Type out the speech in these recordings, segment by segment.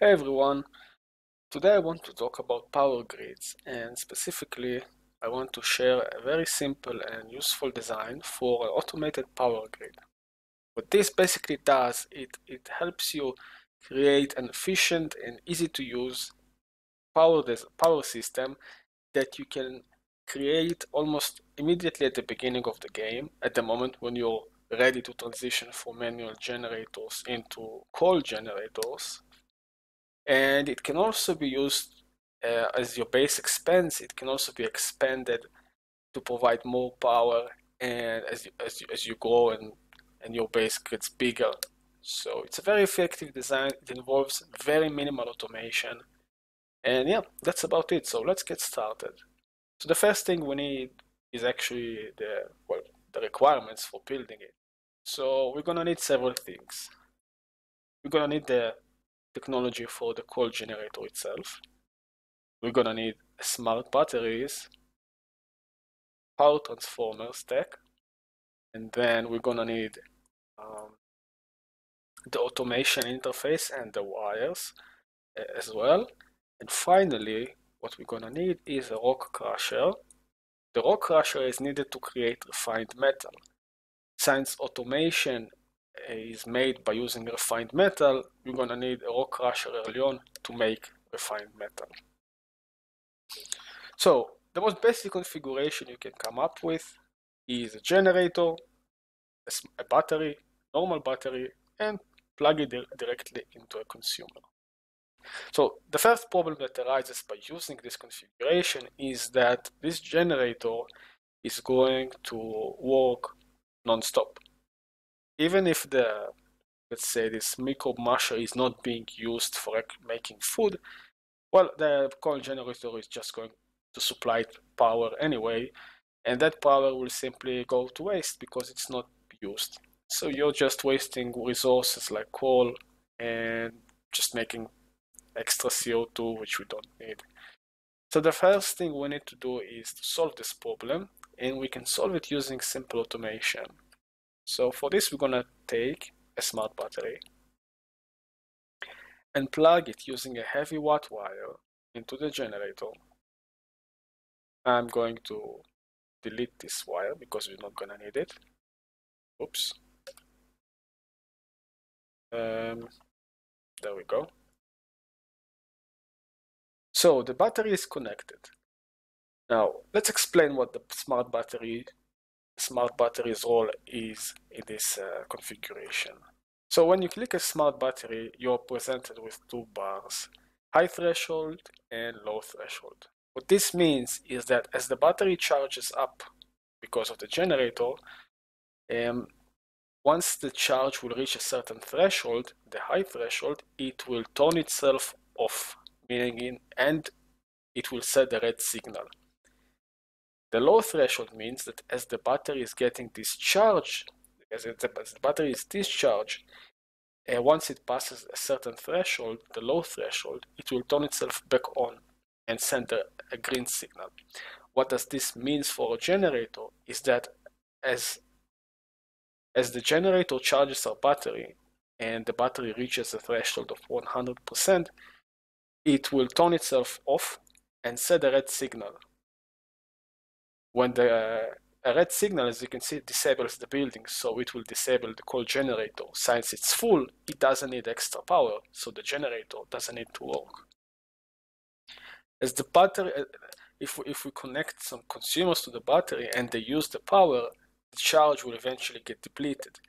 Hey everyone, today I want to talk about power grids and specifically I want to share a very simple and useful design for an automated power grid. What this basically does, it, it helps you create an efficient and easy to use power, power system that you can create almost immediately at the beginning of the game, at the moment when you're ready to transition from manual generators into coal generators and it can also be used uh, as your base expense. it can also be expanded to provide more power and as you, as as you grow and and your base gets bigger. So it's a very effective design. It involves very minimal automation. And yeah that's about it. So let's get started. So the first thing we need is actually the well the requirements for building it. So we're gonna need several things. We're gonna need the technology for the coal generator itself. We're gonna need smart batteries, power transformer stack, and then we're gonna need um, the automation interface and the wires uh, as well. And finally, what we're gonna need is a rock crusher. The rock crusher is needed to create refined metal. Since automation Uh, is made by using refined metal, you're gonna need a rock crusher early on to make refined metal. So the most basic configuration you can come up with is a generator, a battery, normal battery, and plug it directly into a consumer. So the first problem that arises by using this configuration is that this generator is going to work non-stop even if the let's say this microbe musher is not being used for making food, well, the coal generator is just going to supply power anyway, and that power will simply go to waste because it's not used. So you're just wasting resources like coal and just making extra CO2, which we don't need. So the first thing we need to do is to solve this problem, and we can solve it using simple automation. So for this, we're gonna take a smart battery and plug it using a heavy watt wire into the generator. I'm going to delete this wire because we're not gonna need it. Oops. Um, there we go. So the battery is connected. Now let's explain what the smart battery smart battery's role is in this uh, configuration. So when you click a smart battery, you're presented with two bars, high threshold and low threshold. What this means is that as the battery charges up because of the generator, um, once the charge will reach a certain threshold, the high threshold, it will turn itself off, meaning in, and it will set the red signal. The low threshold means that as the battery is getting discharged, as, as the battery is discharged, uh, once it passes a certain threshold, the low threshold, it will turn itself back on and send a, a green signal. What does this mean for a generator is that as as the generator charges our battery and the battery reaches a threshold of 100%, it will turn itself off and set a red signal when the uh, red signal, as you can see, disables the building, so it will disable the coal generator. Since it's full, it doesn't need extra power, so the generator doesn't need to work. As the battery, uh, if we, if we connect some consumers to the battery and they use the power, the charge will eventually get depleted.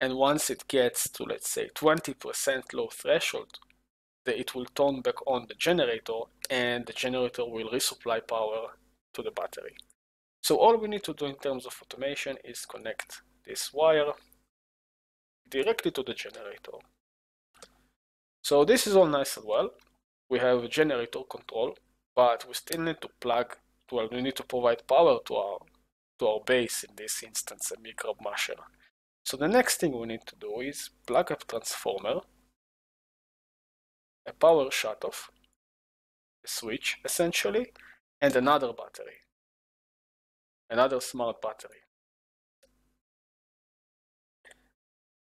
And once it gets to, let's say, 20% low threshold, it will turn back on the generator and the generator will resupply power to the battery. So all we need to do in terms of automation is connect this wire directly to the generator. So this is all nice and well. We have a generator control, but we still need to plug, well, we need to provide power to our, to our base, in this instance, a microbe musher. So the next thing we need to do is plug a transformer, a power shutoff, a switch essentially, and another battery another smart battery.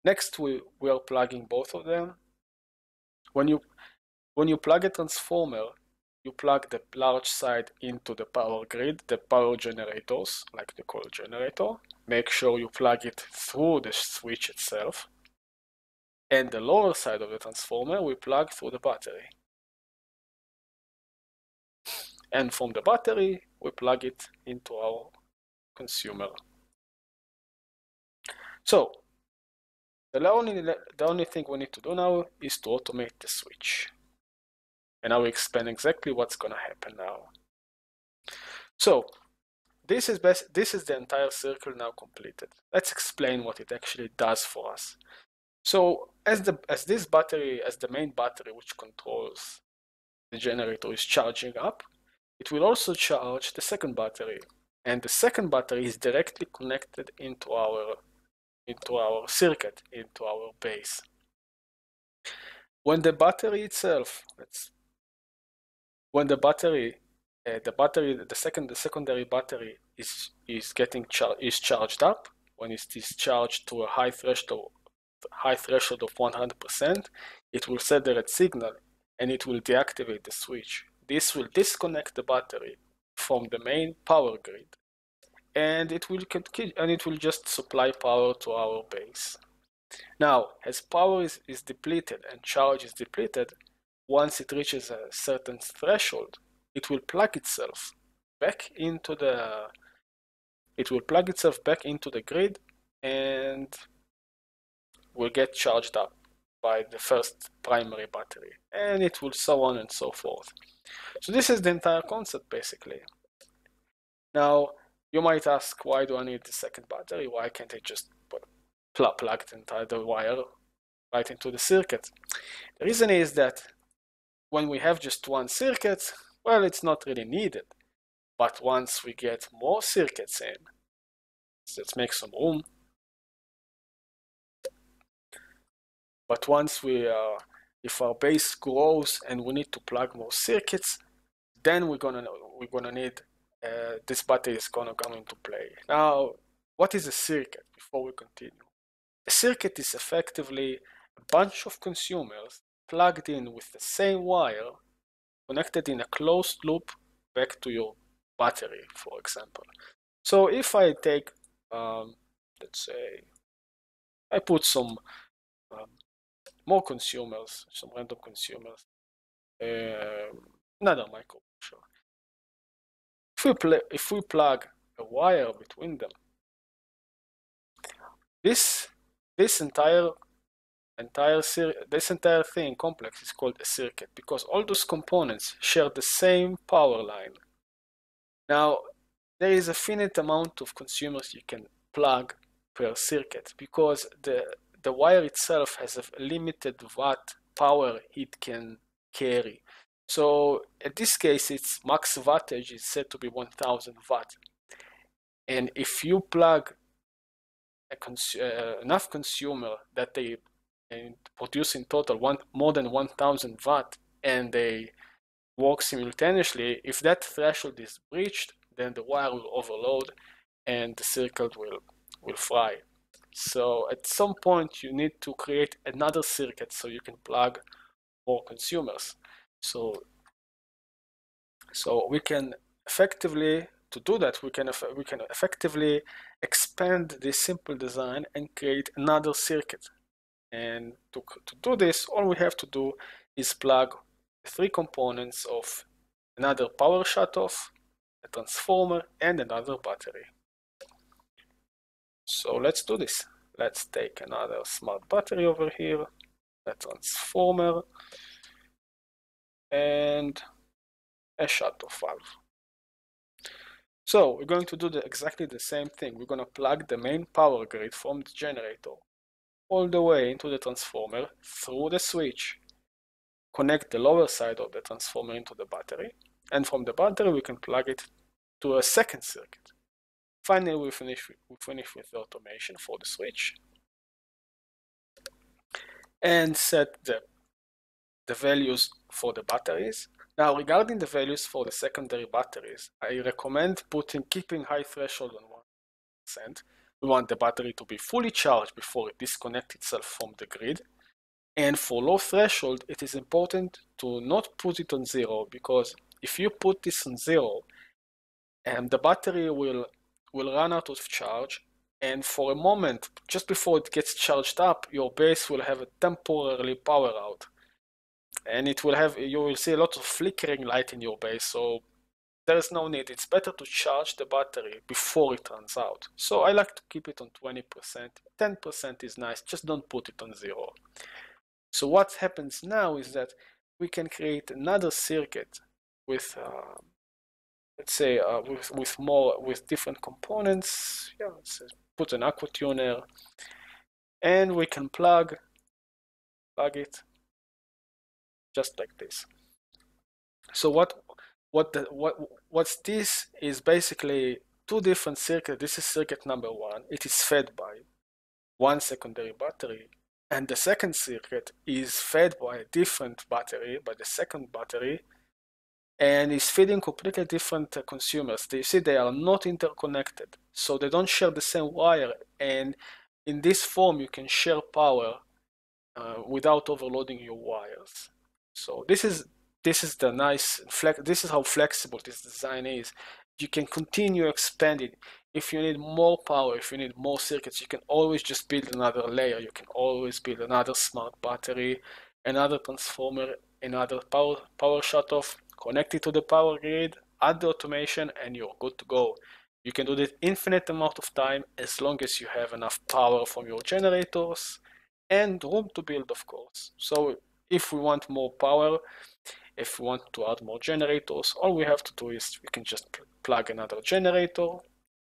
Next, we, we are plugging both of them. When you, when you plug a transformer, you plug the large side into the power grid, the power generators, like the coal generator. Make sure you plug it through the switch itself. And the lower side of the transformer we plug through the battery. And from the battery, we plug it into our consumer. So, the only, the only thing we need to do now is to automate the switch. And I will explain exactly what's going to happen now. So, this is best, this is the entire circle now completed. Let's explain what it actually does for us. So as the as this battery, as the main battery which controls the generator is charging up, it will also charge the second battery. And the second battery is directly connected into our into our circuit, into our base. When the battery itself, when the battery uh, the battery the second the secondary battery is is getting char is charged up when it is charged to a high threshold high threshold of 100% it will set the red signal and it will deactivate the switch this will disconnect the battery from the main power grid and it will and it will just supply power to our base. Now as power is, is depleted and charge is depleted once it reaches a certain threshold, it will plug itself back into the it will plug itself back into the grid and will get charged up by the first primary battery and it will so on and so forth. So this is the entire concept basically. Now you might ask why do i need the second battery why can't i just plug the entire wire right into the circuit the reason is that when we have just one circuit, well, it's not really needed. But once we get more circuits in, let's make some room. But once we, are, if our base grows and we need to plug more circuits, then we're gonna we're gonna need uh, this battery is gonna come into play. Now, what is a circuit? Before we continue, a circuit is effectively a bunch of consumers plugged in with the same wire connected in a closed loop back to your battery, for example. So if I take, um, let's say, I put some um, more consumers, some random consumers, uh, another micro. If we, if we plug a wire between them, this this entire entire this entire thing complex is called a circuit because all those components share the same power line. Now, there is a finite amount of consumers you can plug per circuit because the, the wire itself has a limited watt power it can carry. So in this case, its max wattage is said to be 1000 watt. And if you plug cons uh, enough consumer that they produce in total one, more than 1000 watt and they work simultaneously, if that threshold is breached, then the wire will overload and the circuit will, will fry. So at some point you need to create another circuit so you can plug more consumers. So, so we can effectively, to do that, we can, we can effectively expand this simple design and create another circuit and to, to do this, all we have to do is plug three components of another power shutoff, a transformer, and another battery. So let's do this. Let's take another smart battery over here, a transformer, and a shutoff valve. So we're going to do the, exactly the same thing. We're going to plug the main power grid from the generator all the way into the transformer through the switch. Connect the lower side of the transformer into the battery, and from the battery we can plug it to a second circuit. Finally, we finish, we finish with the automation for the switch and set the, the values for the batteries. Now, regarding the values for the secondary batteries, I recommend putting keeping high threshold on 1%, we want the battery to be fully charged before it disconnects itself from the grid. And for low threshold, it is important to not put it on zero because if you put this on zero, um, the battery will will run out of charge and for a moment, just before it gets charged up, your base will have a temporarily power out. And it will have, you will see a lot of flickering light in your base, so there is no need. It's better to charge the battery before it runs out. So I like to keep it on 20%. 10% is nice, just don't put it on zero. So what happens now is that we can create another circuit with uh, let's say uh, with with more with different components yeah put an aqua tuner and we can plug plug it just like this so what what the, what what's this is basically two different circuits this is circuit number one it is fed by one secondary battery and the second circuit is fed by a different battery by the second battery and is feeding completely different uh, consumers. They see they are not interconnected, so they don't share the same wire. And in this form, you can share power uh, without overloading your wires. So this is this is the nice flex. This is how flexible this design is. You can continue expanding. If you need more power, if you need more circuits, you can always just build another layer. You can always build another smart battery, another transformer, another power power shutoff connect it to the power grid, add the automation, and you're good to go. You can do this infinite amount of time as long as you have enough power from your generators and room to build, of course. So if we want more power, if we want to add more generators, all we have to do is we can just plug another generator.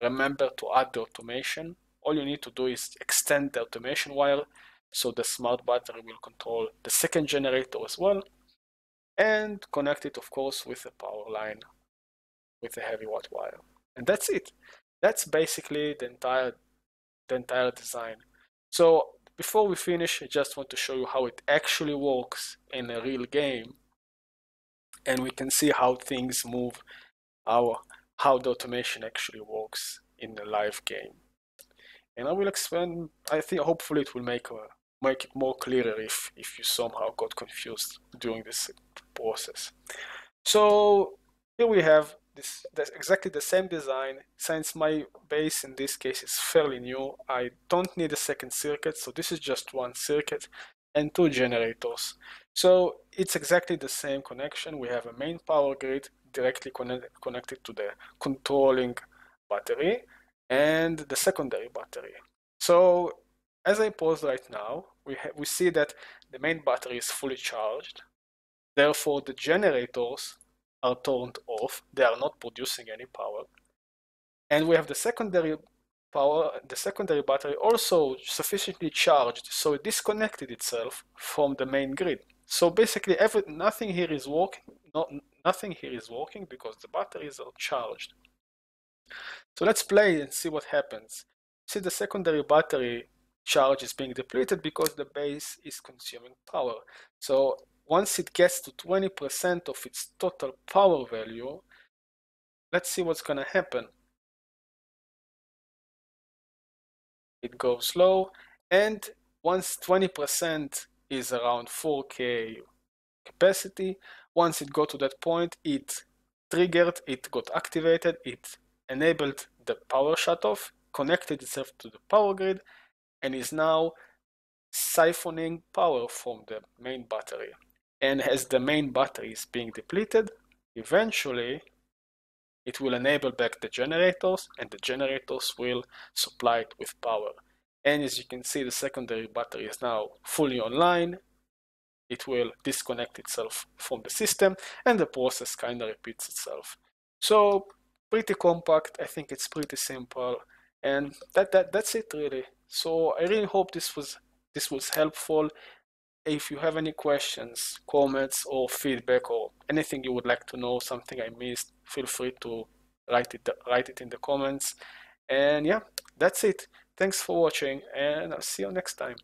Remember to add the automation. All you need to do is extend the automation wire so the smart battery will control the second generator as well and connect it of course with a power line with a heavy watt wire and that's it that's basically the entire the entire design so before we finish I just want to show you how it actually works in a real game and we can see how things move how how the automation actually works in a live game and I will explain I think hopefully it will make a make it more clearer if, if you somehow got confused during this process. So here we have this exactly the same design. Since my base in this case is fairly new, I don't need a second circuit, so this is just one circuit and two generators. So it's exactly the same connection. We have a main power grid directly connect, connected to the controlling battery and the secondary battery. So as I pause right now, we, we see that the main battery is fully charged. Therefore, the generators are turned off. They are not producing any power. And we have the secondary power, the secondary battery also sufficiently charged, so it disconnected itself from the main grid. So basically, every, nothing here is working. Not, nothing here is working because the batteries are charged. So let's play and see what happens. See the secondary battery charge is being depleted because the base is consuming power. So once it gets to 20% of its total power value, let's see what's going to happen. It goes low and once 20% is around 4k capacity, once it got to that point, it triggered, it got activated, it enabled the power shutoff, connected itself to the power grid, and is now siphoning power from the main battery. And as the main battery is being depleted, eventually it will enable back the generators and the generators will supply it with power. And as you can see, the secondary battery is now fully online. It will disconnect itself from the system and the process kind of repeats itself. So pretty compact. I think it's pretty simple. And that, that that's it really. So I really hope this was this was helpful. If you have any questions, comments, or feedback, or anything you would like to know, something I missed, feel free to write it write it in the comments. And yeah, that's it. Thanks for watching, and I'll see you next time.